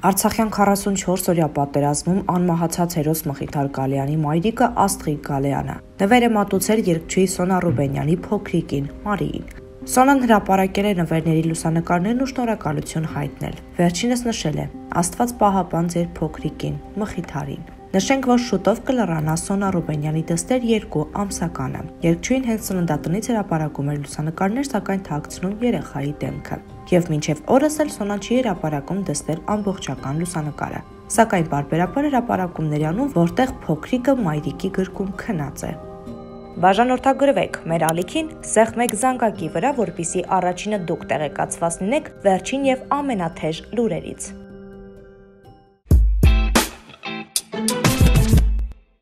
Արցախյան 44-օրյա պատերազմում անմահացած հերոս Մխիթար Գալյանի մայրիկը Աստղիկ Գալյանը նվեր է մատուցել երգչուհի Սոնա Ռուբենյանի փոքրիկին Մարիին։ Սոնան հրապարակել է նվերների լուսանկարներն ու շնորհակալություն հայտնել։ Վերջինս նշել է. Աստված պահապան ձեր փոքրիկին Մխիթարին։ Նշենք, որ շուտով կլրանա Սոնա Ռուբենյանի դստեր 2 ամսականը։ Երկչույն հենց ծննդատնից հրապարակում էր լուսանկարներ, սակայն թաքցնում երեխայի դեմքը։ Եվ մինչև օրս էլ Սոնա չի հրապարակում դստեր ամբողջական լուսանկարը։ Սակայն բարբերաբար հրապարակումների անում, որտեղ փոքրիկը մայրիկի գրկում քնած է։ Բաժանորդագրվեք մեր ալիքին սեղ մեկ զանգակի վրա, որpիսի առաջինը դուք տեղեկացված լինեք վերջին եւ ամենաթեժ լուրերից։